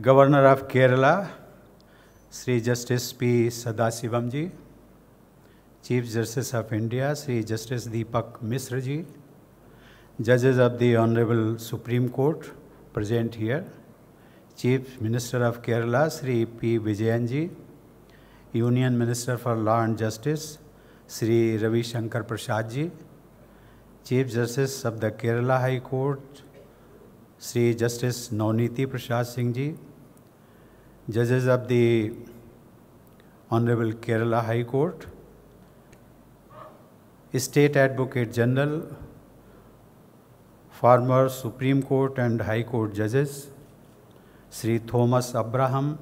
Governor of Kerala, Sri Justice P. Sadasivamji, Chief Justice of India, Sri Justice Deepak Misraji, Judges of the Honorable Supreme Court present here, Chief Minister of Kerala, Sri P. Vijayanji, Union Minister for Law and Justice, Sri Ravi Shankar Prasadji, Chief Justice of the Kerala High Court, Sri Justice Navaniti Prasad Singh Ji, Judges of the Honorable Kerala High Court, State Advocate General, former Supreme Court and High Court judges, Sri Thomas Abraham,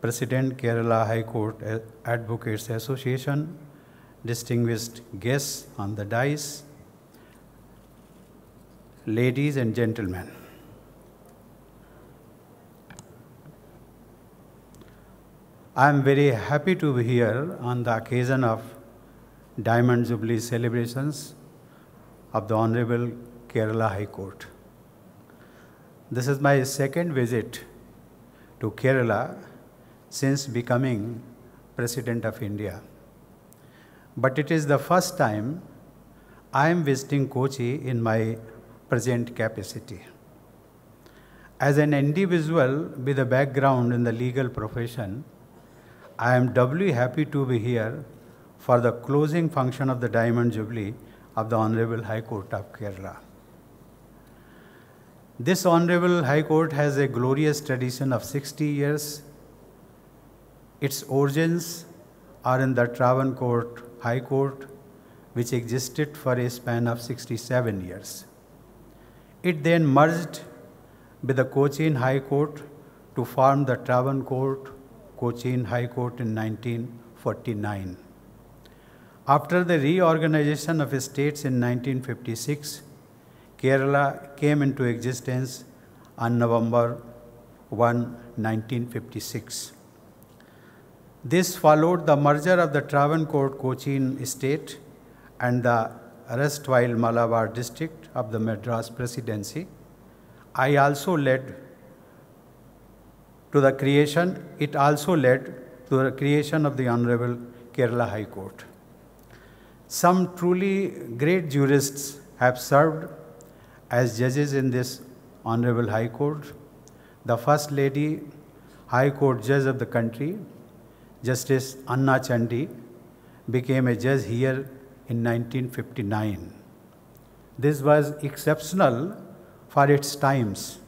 President Kerala High Court Advocates Association, distinguished guests on the dais, ladies and gentlemen. I am very happy to be here on the occasion of Diamond Jubilee celebrations of the Honorable Kerala High Court. This is my second visit to Kerala since becoming President of India. But it is the first time I am visiting Kochi in my present capacity. As an individual with a background in the legal profession, I am doubly happy to be here for the closing function of the Diamond Jubilee of the Honorable High Court of Kerala. This Honorable High Court has a glorious tradition of 60 years. Its origins are in the Travancore High Court, which existed for a span of 67 years. It then merged with the Cochin High Court to form the Travancore Cochin High Court in 1949. After the reorganization of states in 1956, Kerala came into existence on November 1, 1956. This followed the merger of the Travancore Cochin state and the erstwhile Malabar district of the Madras Presidency. I also led to the creation, it also led to the creation of the Honorable Kerala High Court. Some truly great jurists have served as judges in this Honorable High Court. The First Lady High Court Judge of the country, Justice Anna Chandy, became a judge here in 1959. This was exceptional for its times.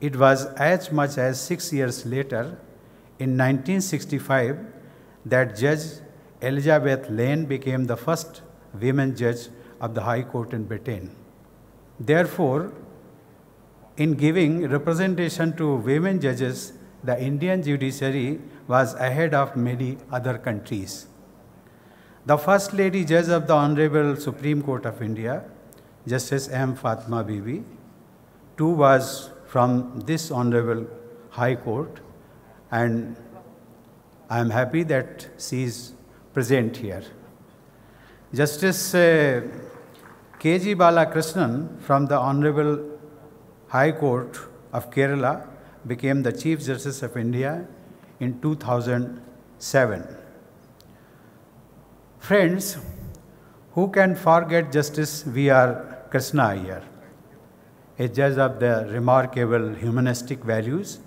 It was as much as six years later, in 1965, that Judge Elizabeth Lane became the first women judge of the High Court in Britain. Therefore, in giving representation to women judges, the Indian judiciary was ahead of many other countries. The First Lady Judge of the Honorable Supreme Court of India, Justice M. Fathima Beevi, too was from this Honorable High Court, and I am happy that she is present here. Justice uh, K.G. Balakrishnan from the Honorable High Court of Kerala became the Chief Justice of India in 2007. Friends, who can forget Justice V.R. Krishna Iyer, a judge of the remarkable humanistic values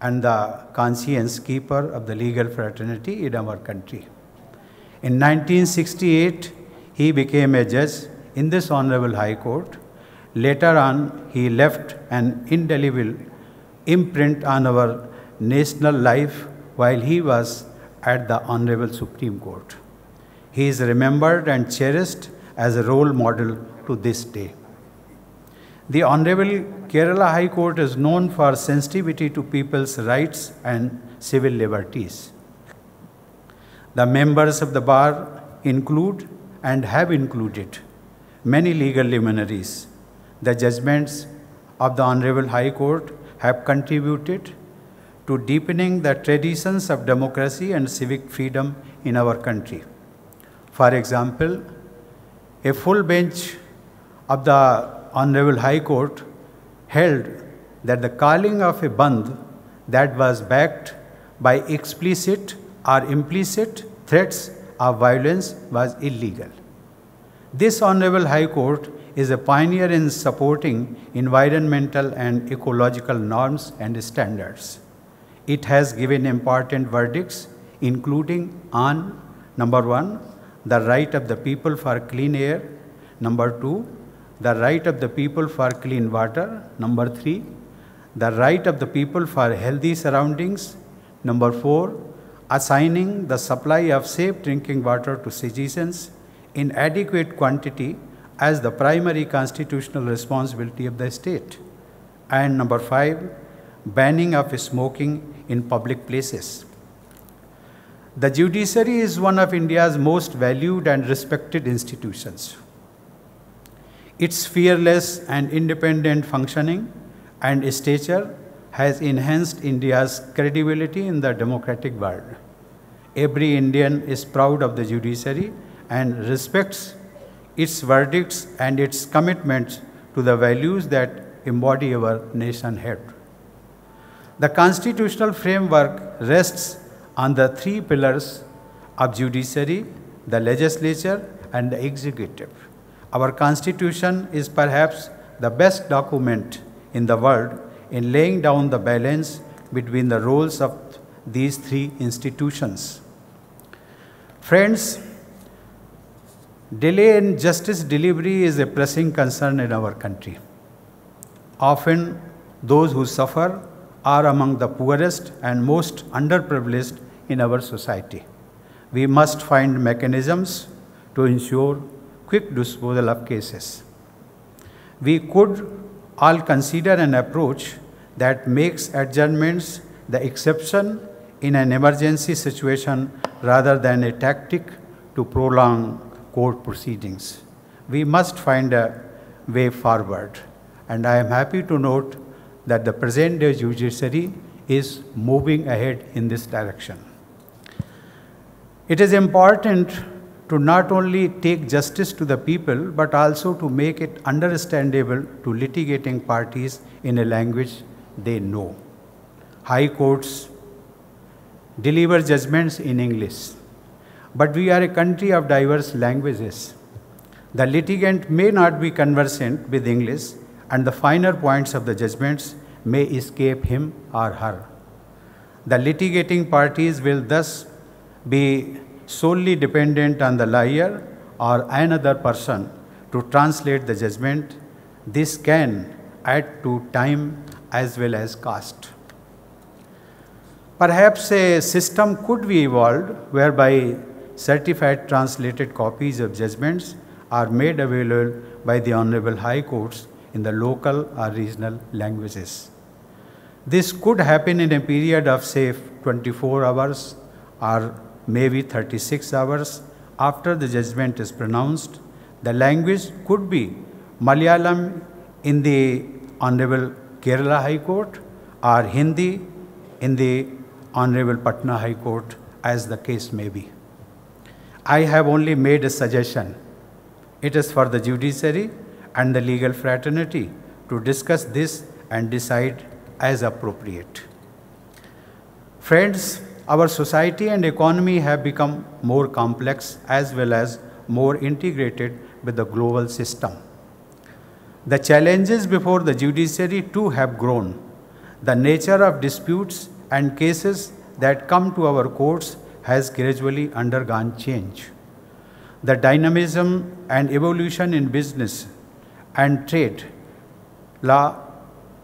and the conscience keeper of the legal fraternity in our country. In 1968, he became a judge in this Honorable High Court. Later on, he left an indelible imprint on our national life while he was at the Honorable Supreme Court. He is remembered and cherished as a role model to this day. The Honorable Kerala High Court is known for sensitivity to people's rights and civil liberties. The members of the bar include and have included many legal luminaries. The judgments of the Honorable High Court have contributed to deepening the traditions of democracy and civic freedom in our country. For example, a full bench of the Honorable High Court held that the calling of a Bandh that was backed by explicit or implicit threats of violence was illegal. This Honorable High Court is a pioneer in supporting environmental and ecological norms and standards. It has given important verdicts, including on number one, the right of the people for clean air, number two, the right of the people for clean water, number three, the right of the people for healthy surroundings, number four, assigning the supply of safe drinking water to citizens in adequate quantity as the primary constitutional responsibility of the state. And number five, banning of smoking in public places. The judiciary is one of India's most valued and respected institutions. Its fearless and independent functioning and stature has enhanced India's credibility in the democratic world. Every Indian is proud of the judiciary and respects its verdicts and its commitments to the values that embody our nationhood. The constitutional framework rests on the three pillars of judiciary, the legislature, and the executive. Our constitution is perhaps the best document in the world in laying down the balance between the roles of these three institutions. Friends, delay in justice delivery is a pressing concern in our country. Often, those who suffer are among the poorest and most underprivileged in our society. We must find mechanisms to ensure quick disposal of cases. We could all consider an approach that makes adjournments the exception in an emergency situation rather than a tactic to prolong court proceedings. We must find a way forward. And I am happy to note that the present day judiciary is moving ahead in this direction. It is important to not only take justice to the people, but also to make it understandable to litigating parties in a language they know. High courts deliver judgments in English, but we are a country of diverse languages. The litigant may not be conversant with English, and the finer points of the judgments may escape him or her. The litigating parties will thus be solely dependent on the lawyer or another person to translate the judgment, this can add to time as well as cost. Perhaps a system could be evolved whereby certified translated copies of judgments are made available by the Honorable High Courts in the local or regional languages. This could happen in a period of, say, 24 hours or maybe 36 hours after the judgment is pronounced. The language could be Malayalam in the Honorable Kerala High Court or Hindi in the Honorable Patna High Court as the case may be. I have only made a suggestion. It is for the judiciary and the legal fraternity to discuss this and decide as appropriate. Friends, our society and economy have become more complex as well as more integrated with the global system. The challenges before the judiciary too have grown. The nature of disputes and cases that come to our courts has gradually undergone change. The dynamism and evolution in business and trade, law,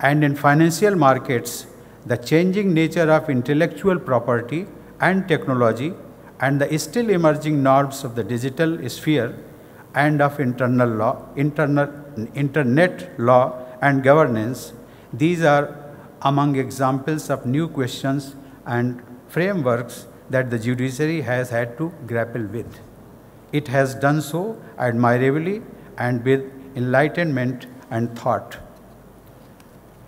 and in financial markets the changing nature of intellectual property and technology and the still emerging norms of the digital sphere and of internal law, internal, internet law and governance, these are among examples of new questions and frameworks that the judiciary has had to grapple with. It has done so admirably and with enlightenment and thought.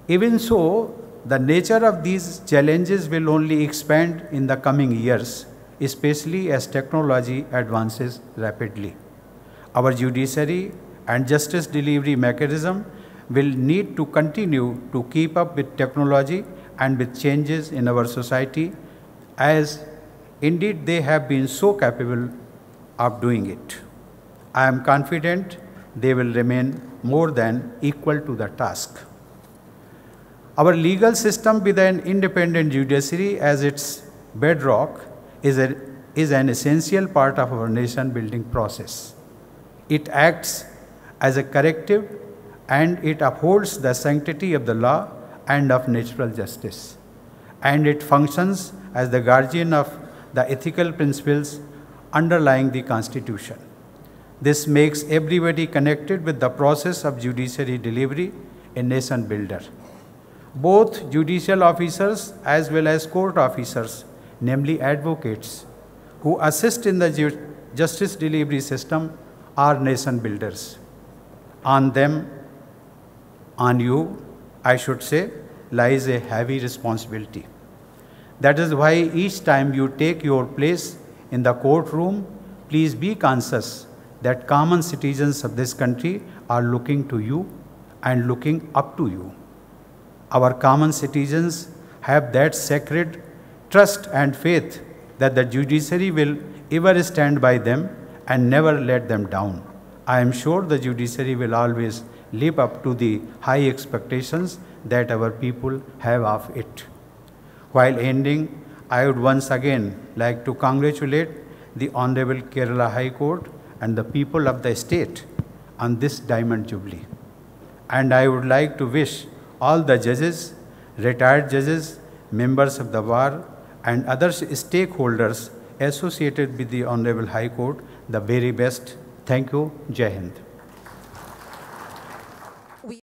Even so, the nature of these challenges will only expand in the coming years, especially as technology advances rapidly. Our judiciary and justice delivery mechanism will need to continue to keep up with technology and with changes in our society, as indeed they have been so capable of doing it. I am confident they will remain more than equal to the task. Our legal system with an independent judiciary as its bedrock is, a, is an essential part of our nation building process. It acts as a corrective and it upholds the sanctity of the law and of natural justice. And it functions as the guardian of the ethical principles underlying the Constitution. This makes everybody connected with the process of judiciary delivery a nation builder. Both judicial officers as well as court officers, namely advocates, who assist in the ju justice delivery system are nation builders. On them, on you, I should say, lies a heavy responsibility. That is why each time you take your place in the courtroom, please be conscious that common citizens of this country are looking to you and looking up to you. Our common citizens have that sacred trust and faith that the judiciary will ever stand by them and never let them down. I am sure the judiciary will always live up to the high expectations that our people have of it. While ending, I would once again like to congratulate the Honorable Kerala High Court and the people of the state on this Diamond Jubilee. And I would like to wish all the judges, retired judges, members of the bar, and other stakeholders associated with the Honorable High Court the very best. Thank you. Jai Hind.